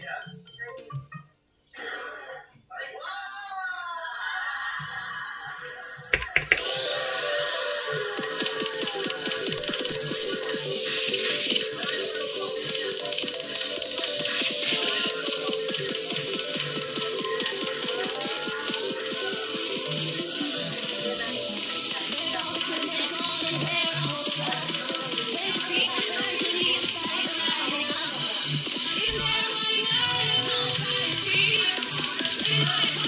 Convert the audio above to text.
Thank you. Bye.